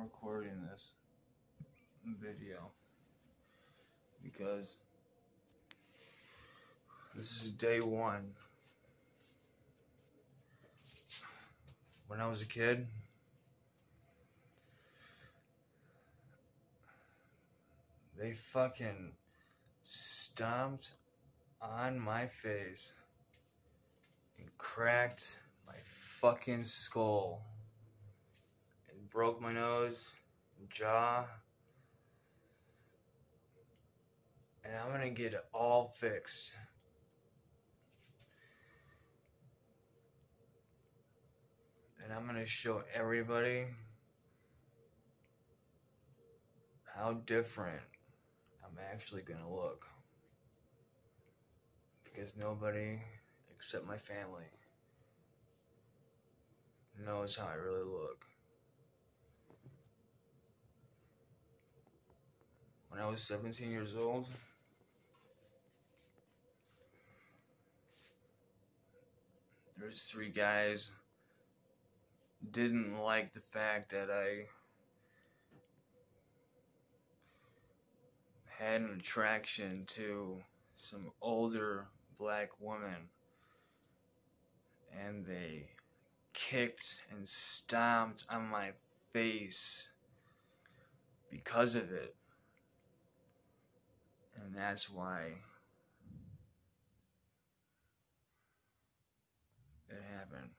recording this video because this is day one. When I was a kid, they fucking stomped on my face and cracked my fucking skull broke my nose, jaw, and I'm gonna get it all fixed. And I'm gonna show everybody how different I'm actually gonna look. Because nobody except my family knows how I really look. I was 17 years old, there's three guys. Didn't like the fact that I had an attraction to some older black woman and they kicked and stomped on my face because of it and that's why it happened